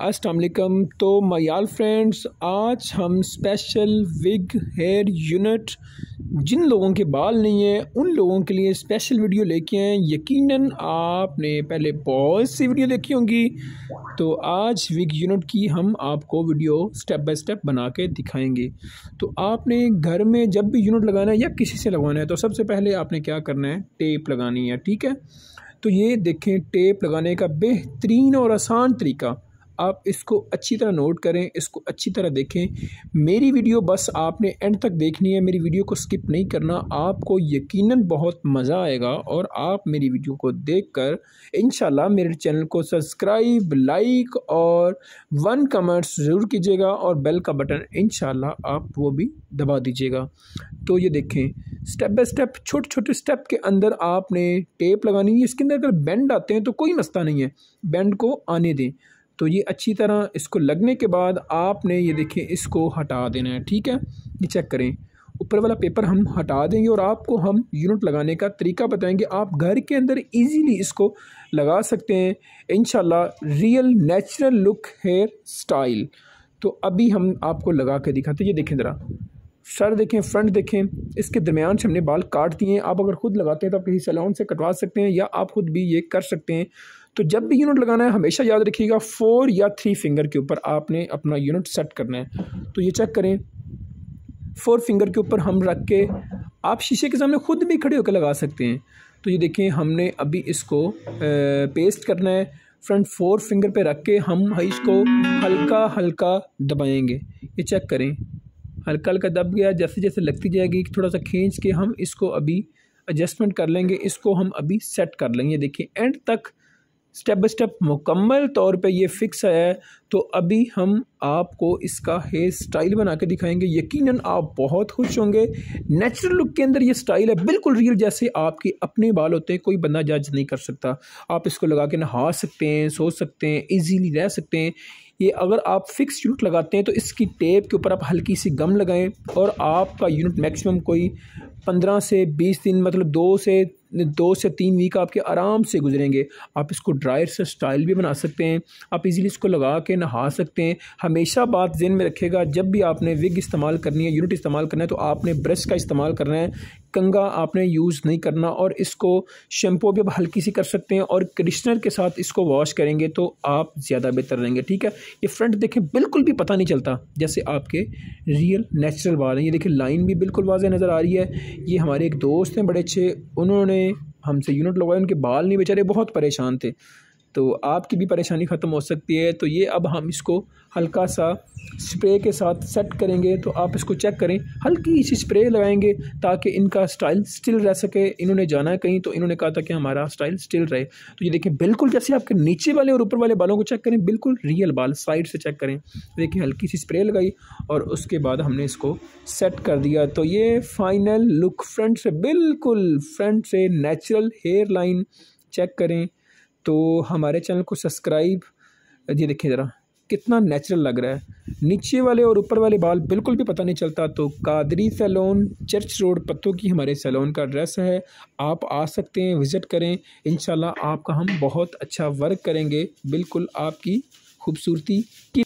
असलकम तो मयाल फ्रेंड्स आज हम स्पेशल विग हेयर यूनिट जिन लोगों के बाल नहीं हैं, उन लोगों के लिए स्पेशल वीडियो लेके आए यकीनन आपने पहले बहुत सी वीडियो देखी होंगी। तो आज विग यूनिट की हम आपको वीडियो स्टेप बाय स्टेप बना के दिखाएँगे। तो आपने घर में जब भी यूनिट लगाना है या किसी से लगवाना है तो सबसे पहले आपने क्या करना है? टेप लगानी है, ठीक है? तो ये देखें टेप लगाने का बेहतरीन और आसान तरीका। आप इसको अच्छी तरह नोट करें, इसको अच्छी तरह देखें। मेरी वीडियो बस आपने एंड तक देखनी है, मेरी वीडियो को स्किप नहीं करना। आपको यकीनन बहुत मज़ा आएगा और आप मेरी वीडियो को देखकर इन मेरे चैनल को सब्सक्राइब लाइक और वन कमेंट्स ज़रूर कीजिएगा और बेल का बटन इन आप वो भी दबा दीजिएगा। तो ये देखें स्टेप बाय स्टेप छोटे छोटे स्टेप के अंदर आपने टेप लगानी है, इसके अंदर अगर बैंड आते हैं तो कोई मसला नहीं है। बैंड को आने दें। तो ये अच्छी तरह इसको लगने के बाद आपने ये देखें इसको हटा देना है, ठीक है? ये चेक करें। ऊपर वाला पेपर हम हटा देंगे और आपको हम यूनिट लगाने का तरीका बताएँगे। आप घर के अंदर इजीली इसको लगा सकते हैं। In real natural look hairstyle तो अभी हम आपको लगा के दिखाते ये देखें ज़रा। सर देखें फ्रंट देखें। इसके दरमियान से हमने बाल काट दिए हैं। आप अगर ख़ुद लगाते हैं तो आप किसी सैलून से कटवा सकते हैं या आप ख़ुद भी ये कर सकते हैं। तो जब भी यूनिट लगाना है, हमेशा याद रखिएगा फोर या थ्री फिंगर के ऊपर आपने अपना यूनिट सेट करना है। तो ये चेक करें। फोर फिंगर के ऊपर हम रख के आप शीशे के सामने ख़ुद भी खड़े होकर लगा सकते हैं। तो ये देखें हमने अभी इसको पेस्ट करना है। फ्रंट फोर फिंगर पे रख के हम इसको हल्का हल्का दबाएँगे। ये चेक करें। हल्का हल्का दब गया जैसे जैसे लगती जाएगी थोड़ा सा खींच के हम इसको अभी एडजस्टमेंट कर लेंगे, इसको हम अभी सेट कर लेंगे। देखिए एंड तक स्टेप बाय स्टेप मुकम्मल तौर पे ये फिक्स है तो अभी हम आपको इसका हेयर स्टाइल बना के दिखाएँगे। यकीनन आप बहुत खुश होंगे। नेचुरल लुक के अंदर ये स्टाइल है, बिल्कुल रियल जैसे आपके अपने बाल होते हैं, कोई बंदा जज नहीं कर सकता। आप इसको लगा के नहा सकते हैं, सो सकते हैं ईजीली रह सकते हैं। ये अगर आप फिक्स यूनिट लगाते हैं तो इसकी टेप के ऊपर आप हल्की सी गम लगाएँ और आपका यूनिट मैक्सिमम कोई पंद्रह से बीस दिन मतलब दो से दो से तीन वीक आपके आराम से गुजरेंगे। आप इसको ड्रायर से स्टाइल भी बना सकते हैं। आप इजीली इसको लगा के नहा सकते हैं। हमेशा बात जहन में रखेगा जब भी आपने विग इस्तेमाल करनी है यूनिट इस्तेमाल करना है तो आपने ब्रश का इस्तेमाल करना है। कंगा आपने यूज़ नहीं करना और इसको शैम्पू भी आप हल्की सी कर सकते हैं और कंडीशनर के साथ इसको वॉश करेंगे तो आप ज़्यादा बेहतर रहेंगे, ठीक है? ये फ्रंट देखें, बिल्कुल भी पता नहीं चलता, जैसे आपके रियल नेचुरल बाल हैं। ये देखिए लाइन भी बिल्कुल वाजह नज़र आ रही है। ये हमारे एक दोस्त हैं बड़े अच्छे, उन्होंने हमसे यूनिट लगवाए उनके बाल नहीं बेचारे बहुत परेशान थे। तो आपकी भी परेशानी ख़त्म हो सकती है। तो ये अब हम इसको हल्का सा स्प्रे के साथ सेट करेंगे। तो आप इसको चेक करें। हल्की सी स्प्रे लगाएँगे ताकि इनका स्टाइल स्टिल रह सके। इन्होंने जाना है कहीं तो इन्होंने कहा था कि हमारा स्टाइल स्टिल रहे। तो ये देखिए, बिल्कुल जैसे आपके नीचे वाले और ऊपर वाले बालों को चेक करें, बिल्कुल रियल बाल साइड से चेक करें। देखिए, हल्की सी स्प्रे लगाई और उसके बाद हमने इसको सेट कर दिया। तो ये फाइनल लुक फ्रंट से, बिल्कुल फ्रंट से नेचुरल हेयर लाइन चेक करें। तो हमारे चैनल को सब्सक्राइब ये देखिए ज़रा, कितना नेचुरल लग रहा है। नीचे वाले और ऊपर वाले बाल बिल्कुल भी पता नहीं चलता तो कादरी सैलोन, चर्च रोड पत्तों की हमारे सैलून का एड्रेस है। आप आ सकते हैं विज़िट करें। इन आपका हम बहुत अच्छा वर्क करेंगे। बिल्कुल आपकी खूबसूरती की